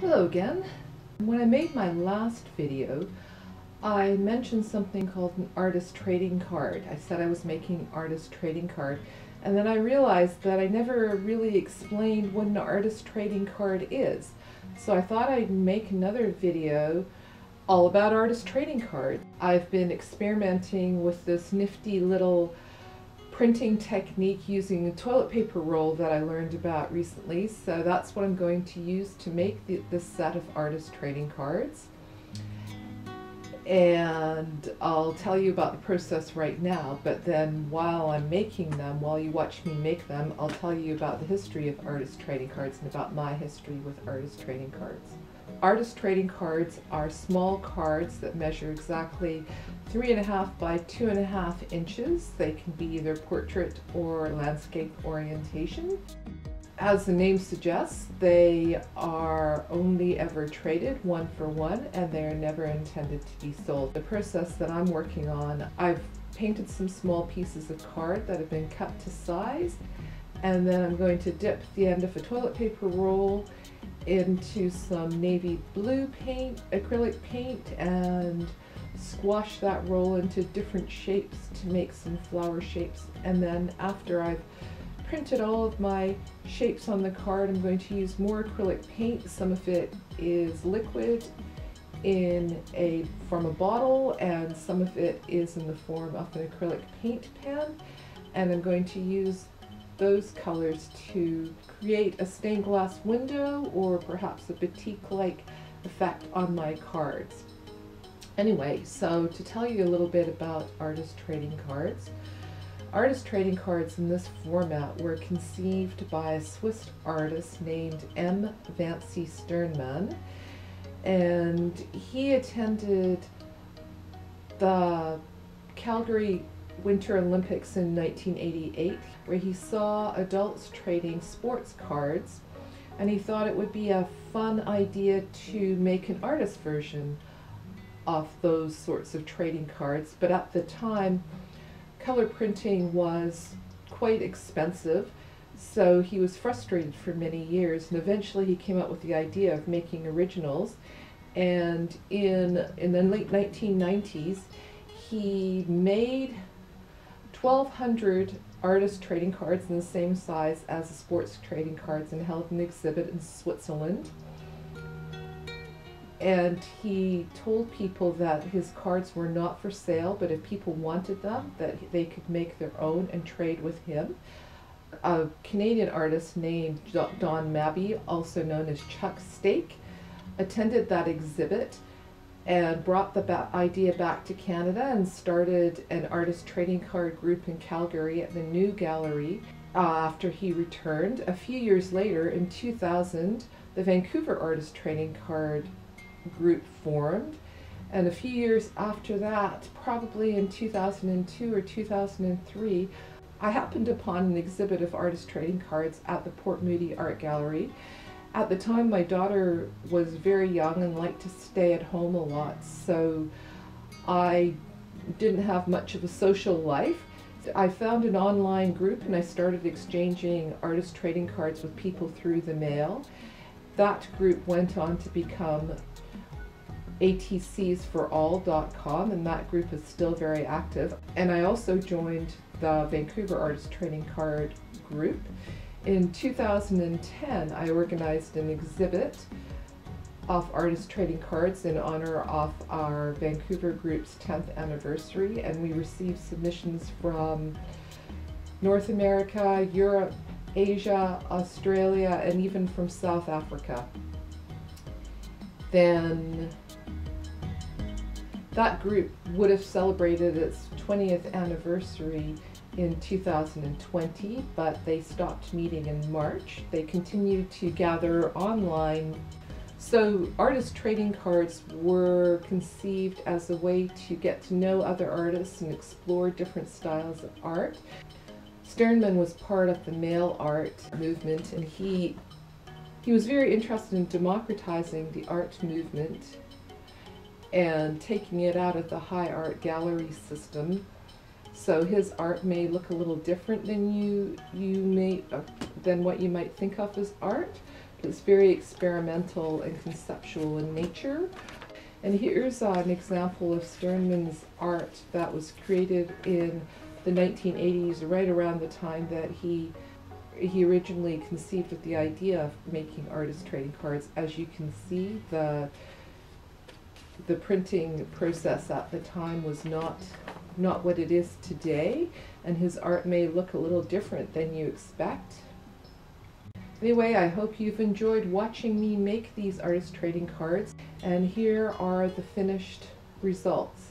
Hello again. When I made my last video, I mentioned something called an artist trading card. I said I was making artist trading card and then I realized that I never really explained what an artist trading card is. So I thought I'd make another video all about artist trading cards. I've been experimenting with this nifty little printing technique using a toilet paper roll that I learned about recently. So that's what I'm going to use to make the, this set of artist trading cards. And I'll tell you about the process right now, but then while I'm making them, while you watch me make them, I'll tell you about the history of artist trading cards and about my history with artist trading cards. Artist trading cards are small cards that measure exactly three and a half by two and a half inches. They can be either portrait or landscape orientation. As the name suggests, they are only ever traded one for one and they're never intended to be sold. The process that I'm working on, I've painted some small pieces of card that have been cut to size and then I'm going to dip the end of a toilet paper roll into some navy blue paint, acrylic paint, and squash that roll into different shapes to make some flower shapes. And then after I've printed all of my shapes on the card, I'm going to use more acrylic paint. Some of it is liquid in a from a bottle and some of it is in the form of an acrylic paint pen and I'm going to use those colors to create a stained glass window or perhaps a batik-like effect on my cards. Anyway, so to tell you a little bit about artist trading cards, artist trading cards in this format were conceived by a Swiss artist named M. Vänçi Stirnemann, and he attended the Calgary Winter Olympics in 1988, where he saw adults trading sports cards, and he thought it would be a fun idea to make an artist version of those sorts of trading cards. But at the time, color printing was quite expensive, so he was frustrated for many years, and eventually he came up with the idea of making originals. And in in the late 1990s, he made 1,200 artist trading cards in the same size as the sports trading cards and held an exhibit in Switzerland. And he told people that his cards were not for sale, but if people wanted them, that they could make their own and trade with him. A Canadian artist named Don Mabie, also known as Chuck Stake, attended that exhibit and brought the ba idea back to Canada and started an artist trading card group in Calgary at the New Gallery uh, after he returned. A few years later, in 2000, the Vancouver Artist Trading Card group formed. And a few years after that, probably in 2002 or 2003, I happened upon an exhibit of artist trading cards at the Port Moody Art Gallery at the time my daughter was very young and liked to stay at home a lot so I didn't have much of a social life. I found an online group and I started exchanging artist trading cards with people through the mail. That group went on to become atcsforall.com and that group is still very active. And I also joined the Vancouver Artist Trading Card group in 2010, I organized an exhibit of artist trading cards in honor of our Vancouver group's 10th anniversary, and we received submissions from North America, Europe, Asia, Australia, and even from South Africa. Then that group would have celebrated its 20th anniversary in 2020, but they stopped meeting in March. They continue to gather online. So artist trading cards were conceived as a way to get to know other artists and explore different styles of art. Stirnemann was part of the mail art movement and he he was very interested in democratizing the art movement and taking it out of the high art gallery system so his art may look a little different than you you may uh, than what you might think of as art, It's very experimental and conceptual in nature. And here's uh, an example of Stirnemann's art that was created in the 1980s, right around the time that he he originally conceived of the idea of making artist trading cards. As you can see, the the printing process at the time was not not what it is today, and his art may look a little different than you expect. Anyway, I hope you've enjoyed watching me make these artist trading cards, and here are the finished results.